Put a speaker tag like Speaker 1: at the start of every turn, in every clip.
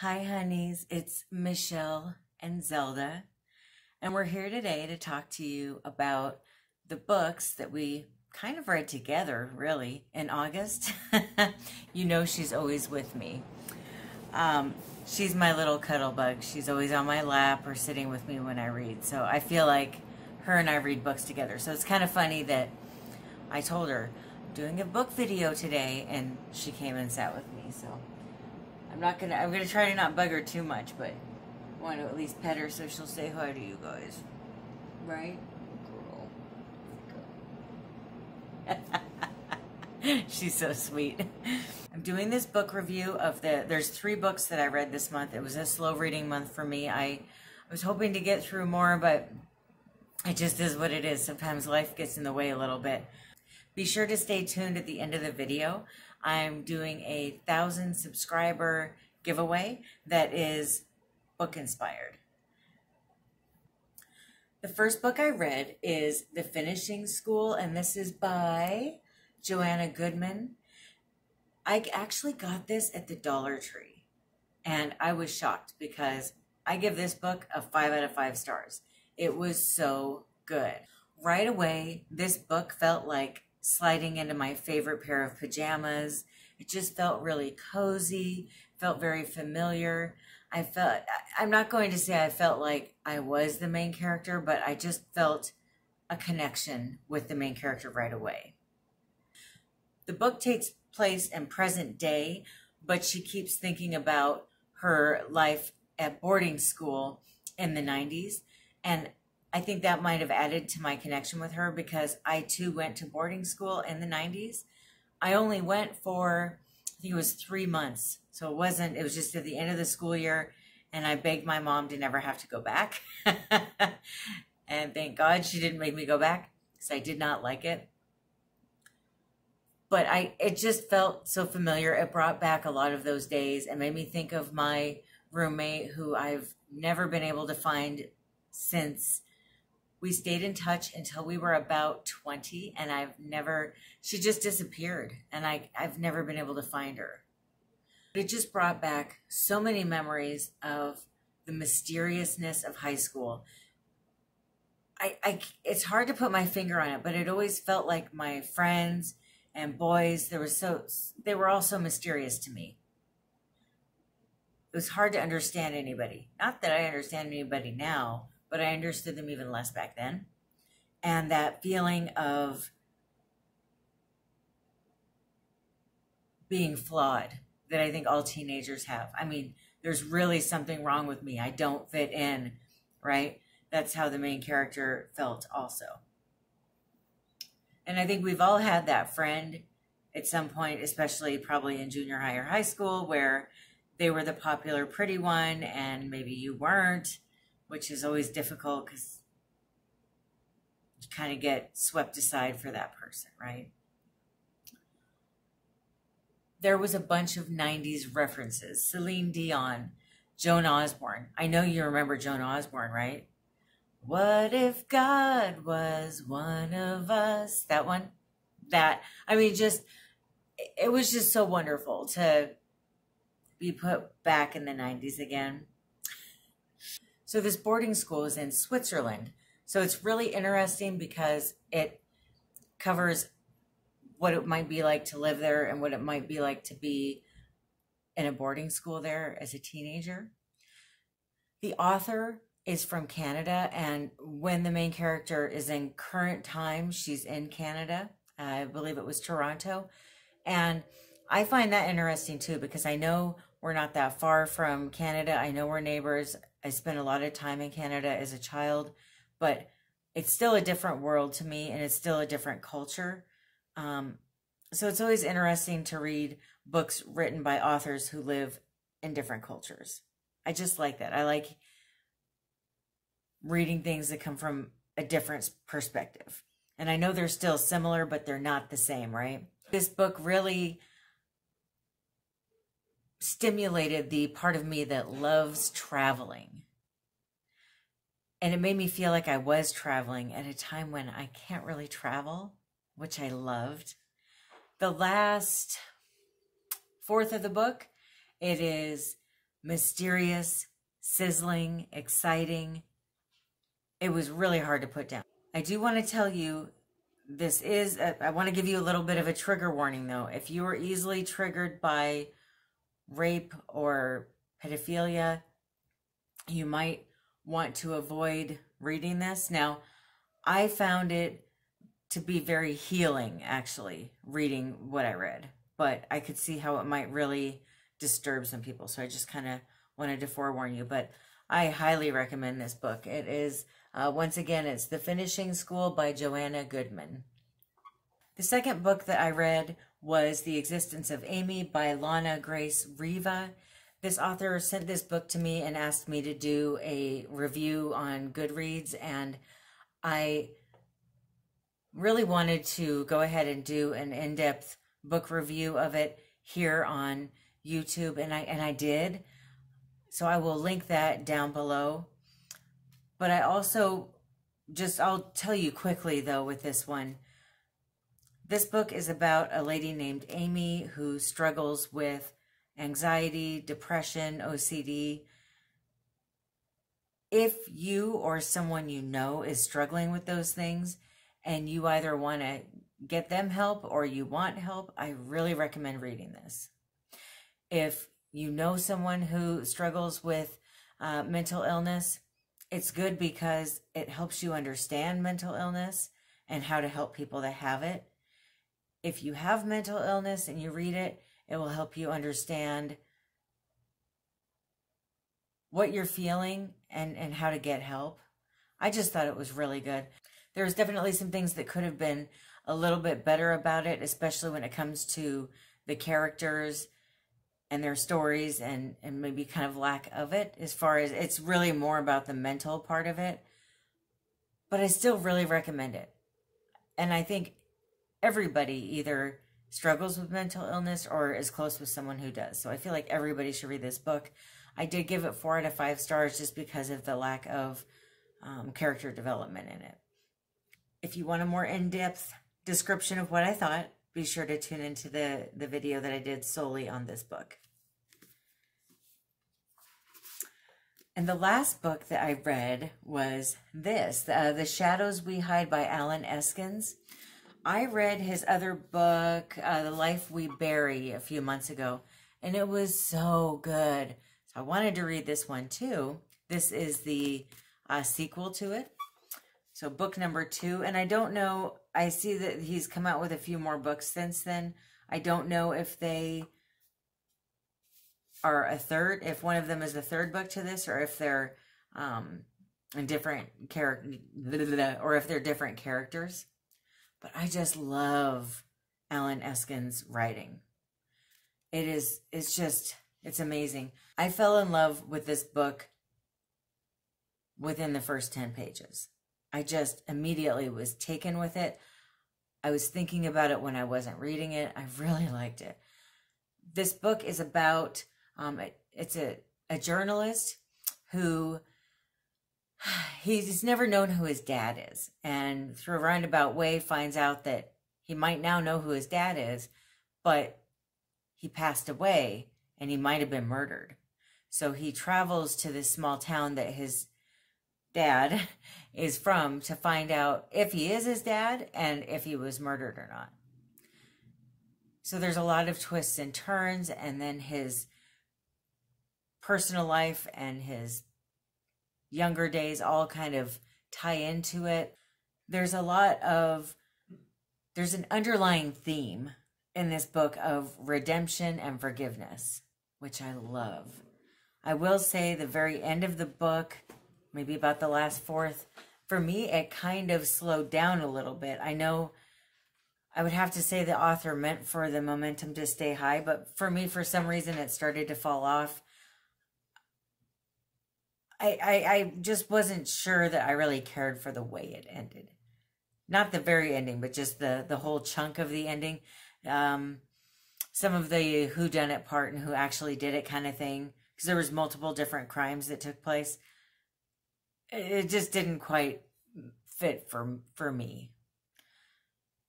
Speaker 1: Hi, honeys. It's Michele and Zelda, and we're here today to talk to you about the books that we kind of read together, really, in August. you know, she's always with me. Um, she's my little cuddle bug. She's always on my lap or sitting with me when I read. So I feel like her and I read books together. So it's kind of funny that I told her, doing a book video today, and she came and sat with me. So I'm not gonna. I'm gonna try to not bug her too much, but I want to at least pet her so she'll say hi to you guys, right? Girl. She's so sweet. I'm doing this book review of the. There's three books that I read this month. It was a slow reading month for me. I, I was hoping to get through more, but it just is what it is. Sometimes life gets in the way a little bit. Be sure to stay tuned at the end of the video. I'm doing a thousand subscriber giveaway that is book inspired. The first book I read is The Finishing School, and this is by Joanna Goodman. I actually got this at the Dollar Tree, and I was shocked because I give this book a five out of five stars. It was so good. Right away, this book felt like sliding into my favorite pair of pajamas. It just felt really cozy, felt very familiar. I felt, I'm not going to say I felt like I was the main character, but I just felt a connection with the main character right away. The book takes place in present day, but she keeps thinking about her life at boarding school in the 90s. And I think that might have added to my connection with her because I too went to boarding school in the 90s. I only went for, I think it was three months. So it wasn't, it was just at the end of the school year. And I begged my mom to never have to go back. and thank God she didn't make me go back because I did not like it. But I, it just felt so familiar. It brought back a lot of those days and made me think of my roommate who I've never been able to find since we stayed in touch until we were about 20 and I've never she just disappeared and I I've never been able to find her. It just brought back so many memories of the mysteriousness of high school. I, I it's hard to put my finger on it, but it always felt like my friends and boys there was so they were all so mysterious to me. It was hard to understand anybody. Not that I understand anybody now, but I understood them even less back then. And that feeling of being flawed that I think all teenagers have. I mean, there's really something wrong with me. I don't fit in, right? That's how the main character felt also. And I think we've all had that friend at some point, especially probably in junior high or high school, where they were the popular pretty one and maybe you weren't which is always difficult because you kind of get swept aside for that person, right? There was a bunch of 90s references. Celine Dion, Joan Osborne. I know you remember Joan Osborne, right? What if God was one of us? That one? That, I mean, just, it was just so wonderful to be put back in the 90s again. So this boarding school is in Switzerland. So it's really interesting because it covers what it might be like to live there and what it might be like to be in a boarding school there as a teenager. The author is from Canada, and when the main character is in current time, she's in Canada. I believe it was Toronto. And I find that interesting too because I know we're not that far from Canada. I know we're neighbors. I spent a lot of time in Canada as a child, but it's still a different world to me and it's still a different culture. Um, so it's always interesting to read books written by authors who live in different cultures. I just like that. I like reading things that come from a different perspective. And I know they're still similar, but they're not the same, right? This book really stimulated the part of me that loves traveling. And it made me feel like I was traveling at a time when I can't really travel, which I loved. The last fourth of the book, it is mysterious, sizzling, exciting. It was really hard to put down. I do want to tell you this is, a, I want to give you a little bit of a trigger warning though. If you are easily triggered by rape or pedophilia, you might want to avoid reading this. Now, I found it to be very healing, actually, reading what I read, but I could see how it might really disturb some people. So I just kind of wanted to forewarn you. But I highly recommend this book. It is, uh, once again, it's The Finishing School by Joanna Goodman. The second book that I read was The Existence of Amy by Lana Grace Riva. This author sent this book to me and asked me to do a review on Goodreads, and I really wanted to go ahead and do an in-depth book review of it here on YouTube, and I and I did. So I will link that down below. But I also just I'll tell you quickly though with this one. This book is about a lady named Amy who struggles with anxiety, depression, OCD. If you or someone you know is struggling with those things and you either want to get them help or you want help, I really recommend reading this. If you know someone who struggles with uh, mental illness, it's good because it helps you understand mental illness and how to help people that have it. If you have mental illness and you read it, it will help you understand what you're feeling and, and how to get help. I just thought it was really good. There's definitely some things that could have been a little bit better about it, especially when it comes to the characters and their stories and and maybe kind of lack of it as far as it's really more about the mental part of it but i still really recommend it and i think everybody either struggles with mental illness or is close with someone who does so i feel like everybody should read this book i did give it four out of five stars just because of the lack of um, character development in it if you want a more in-depth description of what i thought be sure to tune into the, the video that I did solely on this book. And the last book that I read was this, uh, The Shadows We Hide by Allen Eskens. I read his other book, uh, The Life We Bury, a few months ago, and it was so good. So I wanted to read this one too. This is the uh, sequel to it. So book number two, and I don't know, I see that he's come out with a few more books since then. I don't know if they are a third, if one of them is the third book to this, or if they're um, different character, or if they're different characters. But I just love Allen Eskens' writing. It is, it's just, it's amazing. I fell in love with this book within the first 10 pages. I just immediately was taken with it. I was thinking about it when I wasn't reading it. I really liked it. This book is about um, it's a, a journalist who he's never known who his dad is. And through a roundabout way, finds out that he might now know who his dad is, but he passed away and he might have been murdered. So he travels to this small town that his dad is from to find out if he is his dad and if he was murdered or not. So there's a lot of twists and turns, and then his personal life and his younger days all kind of tie into it. There's a lot of, there's an underlying theme in this book of redemption and forgiveness, which I love. I will say the very end of the book, maybe about the last fourth, for me, it kind of slowed down a little bit. I know I would have to say the author meant for the momentum to stay high, but for me, for some reason, it started to fall off. I, I, I just wasn't sure that I really cared for the way it ended. Not the very ending, but just the, the whole chunk of the ending. Um, some of the who done it part and who actually did it kind of thing. Because there was multiple different crimes that took place it just didn't quite fit for for me.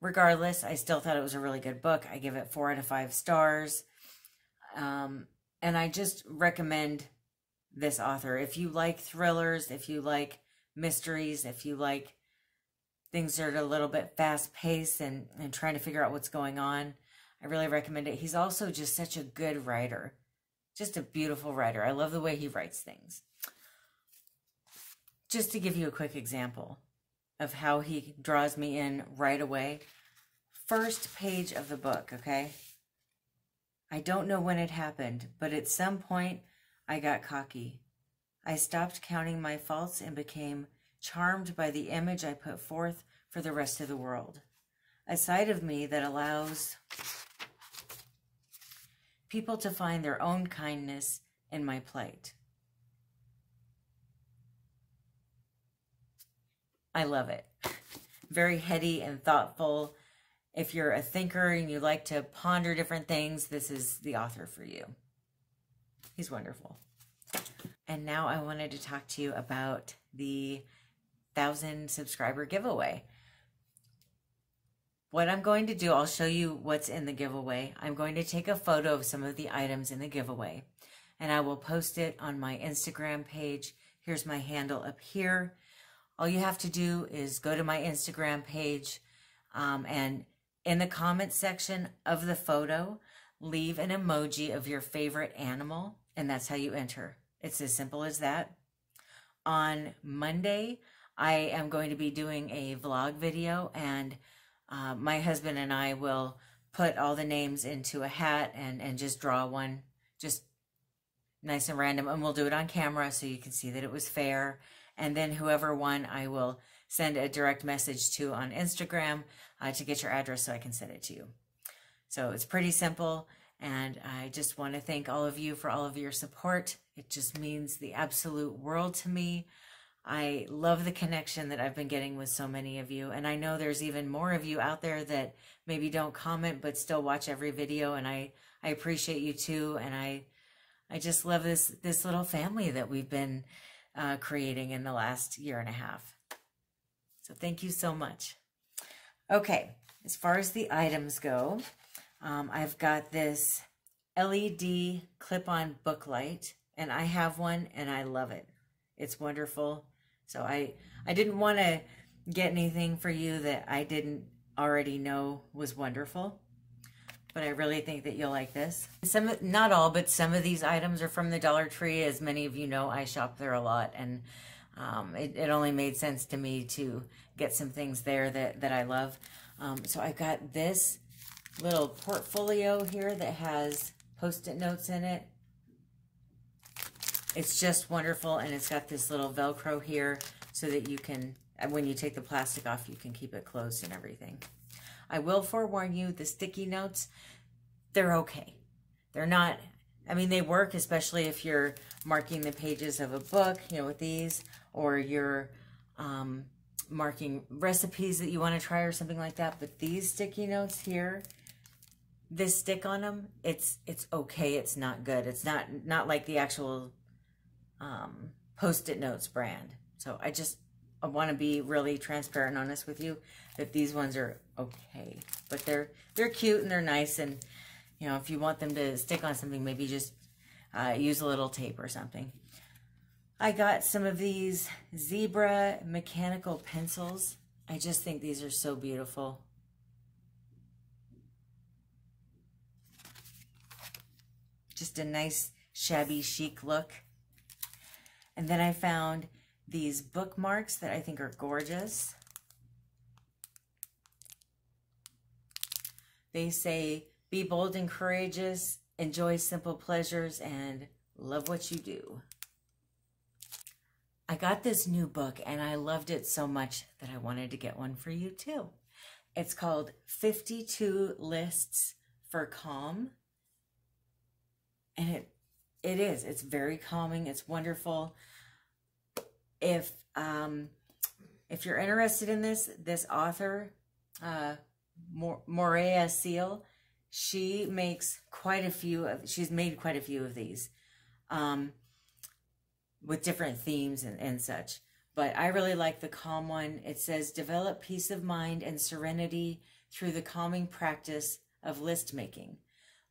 Speaker 1: Regardless, I still thought it was a really good book. I give it four out of five stars. Um, and I just recommend this author. If you like thrillers, if you like mysteries, if you like things that are a little bit fast paced and, and trying to figure out what's going on, I really recommend it. He's also just such a good writer, just a beautiful writer. I love the way he writes things. Just to give you a quick example of how he draws me in right away. First page of the book, okay? I don't know when it happened, but at some point I got cocky. I stopped counting my faults and became charmed by the image I put forth for the rest of the world. A side of me that allows people to find their own kindness in my plight. I love it. Very heady and thoughtful. If you're a thinker and you like to ponder different things, this is the author for you. He's wonderful. And now I wanted to talk to you about the thousand subscriber giveaway. What I'm going to do, I'll show you what's in the giveaway. I'm going to take a photo of some of the items in the giveaway and I will post it on my Instagram page. Here's my handle up here. All you have to do is go to my Instagram page um, and in the comment section of the photo, leave an emoji of your favorite animal and that's how you enter. It's as simple as that. On Monday, I am going to be doing a vlog video and uh, my husband and I will put all the names into a hat and, and just draw one just nice and random and we'll do it on camera so you can see that it was fair and then whoever won I will send a direct message to on Instagram uh, to get your address so I can send it to you. So it's pretty simple and I just want to thank all of you for all of your support. It just means the absolute world to me. I love the connection that I've been getting with so many of you. And I know there's even more of you out there that maybe don't comment, but still watch every video. And I, I appreciate you too. And I, I just love this, this little family that we've been uh, creating in the last year and a half. So thank you so much. Okay. As far as the items go, um, I've got this LED clip-on book light and I have one and I love it. It's wonderful. So I, I didn't want to get anything for you that I didn't already know was wonderful. But I really think that you'll like this. Some, not all, but some of these items are from the Dollar Tree. As many of you know, I shop there a lot. And um, it, it only made sense to me to get some things there that, that I love. Um, so I've got this little portfolio here that has post-it notes in it. It's just wonderful, and it's got this little Velcro here so that you can, when you take the plastic off, you can keep it closed and everything. I will forewarn you, the sticky notes, they're okay. They're not, I mean, they work, especially if you're marking the pages of a book, you know, with these, or you're um, marking recipes that you want to try or something like that. But these sticky notes here, this stick on them, it's it's okay. It's not good. It's not not like the actual um, post-it notes brand. So I just I want to be really transparent and honest with you that these ones are okay, but they're they're cute and they're nice. And you know, if you want them to stick on something, maybe just uh, use a little tape or something. I got some of these zebra mechanical pencils. I just think these are so beautiful. Just a nice shabby chic look. And then I found these bookmarks that I think are gorgeous. They say, be bold and courageous, enjoy simple pleasures, and love what you do. I got this new book and I loved it so much that I wanted to get one for you too. It's called 52 Lists for Calm. And it it is. It's very calming. It's wonderful. If um, if you're interested in this, this author, uh, Moorea Seal, she makes quite a few of. She's made quite a few of these, um, with different themes and, and such. But I really like the calm one. It says, develop peace of mind and serenity through the calming practice of list making.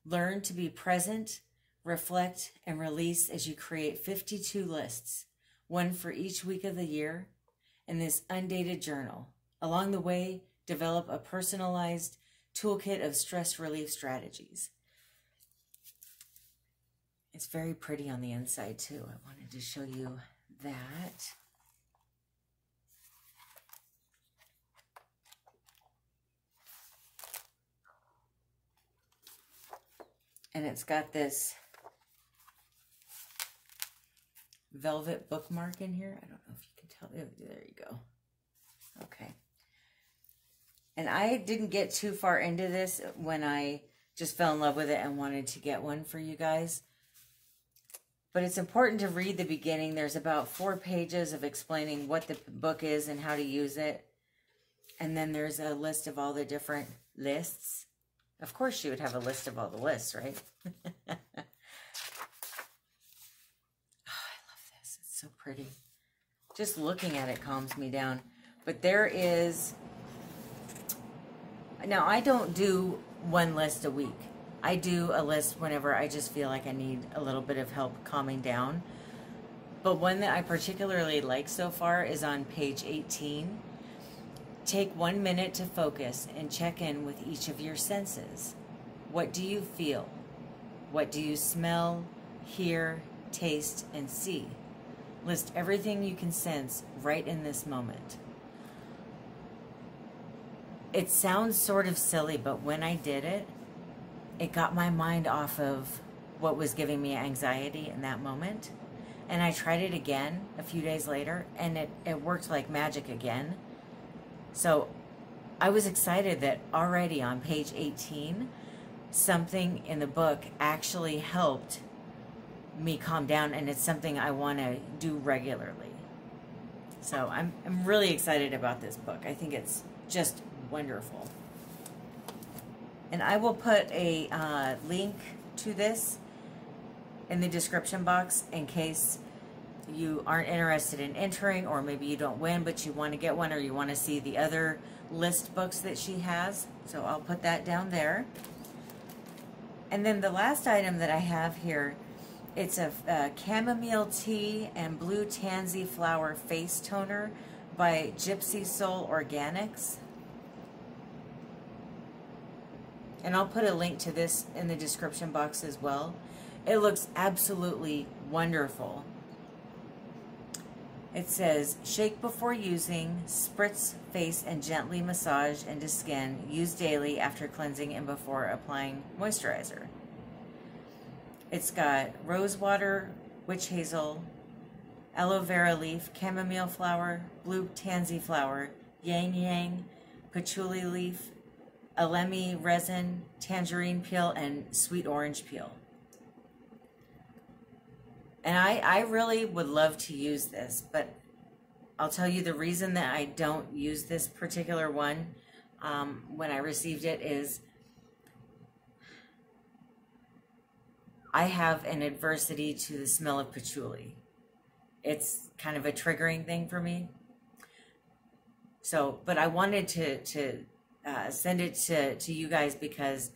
Speaker 1: Learn to be present reflect, and release as you create 52 lists, one for each week of the year, in this undated journal. Along the way, develop a personalized toolkit of stress relief strategies. It's very pretty on the inside, too. I wanted to show you that. And it's got this velvet bookmark in here. I don't know if you can tell. There you go. Okay. And I didn't get too far into this when I just fell in love with it and wanted to get one for you guys. But it's important to read the beginning. There's about four pages of explaining what the book is and how to use it. And then there's a list of all the different lists. Of course, she would have a list of all the lists, right? oh, I love this. It's so pretty. Just looking at it calms me down. But there is... Now, I don't do one list a week. I do a list whenever I just feel like I need a little bit of help calming down. But one that I particularly like so far is on page 18. Take one minute to focus and check in with each of your senses. What do you feel? What do you smell, hear, taste, and see? List everything you can sense right in this moment. It sounds sort of silly, but when I did it, it got my mind off of what was giving me anxiety in that moment. And I tried it again a few days later, and it, it worked like magic again. So I was excited that already on page 18, something in the book actually helped me calm down, and it's something I want to do regularly. So I'm, I'm really excited about this book. I think it's just wonderful. And I will put a uh, link to this in the description box in case you aren't interested in entering or maybe you don't win but you want to get one or you want to see the other list books that she has. So I'll put that down there. And then the last item that I have here, it's a, a chamomile tea and blue tansy flower face toner by Gypsy Soul Organics. And I'll put a link to this in the description box as well. It looks absolutely wonderful. It says, shake before using, spritz face and gently massage into skin. Use daily after cleansing and before applying moisturizer. It's got rose water, witch hazel, aloe vera leaf, chamomile flower, blue tansy flower, ylang ylang, patchouli leaf, elemi resin, tangerine peel, and sweet orange peel. And I, I really would love to use this, but I'll tell you the reason that I don't use this particular one um, when I received it is I have an adversity to the smell of patchouli. It's kind of a triggering thing for me. So, but I wanted to, to uh, send it to, to you guys because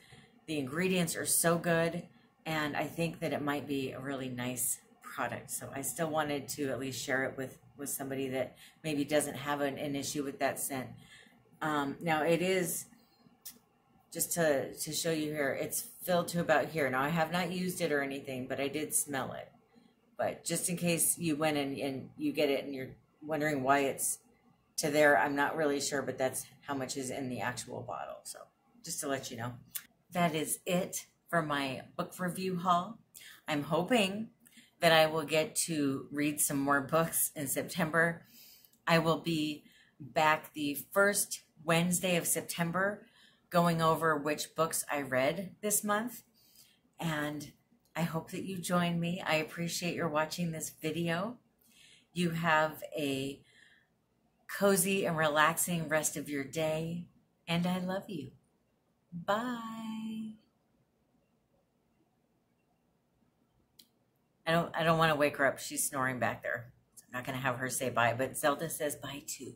Speaker 1: the ingredients are so good and I think that it might be a really nice product. So I still wanted to at least share it with, with somebody that maybe doesn't have an, an issue with that scent. Um, now it is, just to, to show you here, it's filled to about here. Now I have not used it or anything, but I did smell it. But just in case you went in and you get it and you're wondering why it's to there. I'm not really sure, but that's how much is in the actual bottle. So just to let you know. That is it for my book review haul. I'm hoping that I will get to read some more books in September. I will be back the first Wednesday of September going over which books I read this month. And I hope that you join me. I appreciate your watching this video. You have a cozy and relaxing rest of your day. And I love you. Bye. I don't I don't want to wake her up. She's snoring back there. So I'm not going to have her say bye, but Zelda says bye too.